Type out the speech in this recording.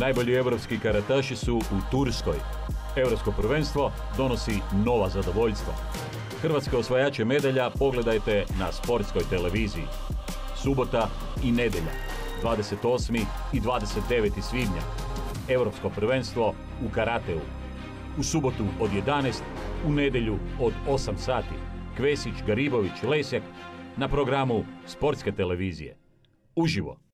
Najbolji evropski karataši su u Turskoj. Europsko prvenstvo donosi nova zadovoljstva. Hrvatske osvajače medalja pogledajte na sportskoj televiziji. Subota i nedelja, 28. i 29. svibnja. Europsko prvenstvo u karateu. U subotu od 11, u nedjelju od 8 sati. Kvesić, Garibović, Lesjak na programu Sportske televizije. Uživo!